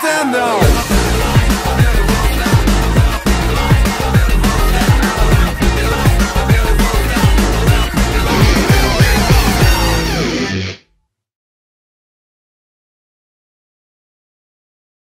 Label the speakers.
Speaker 1: Stand up.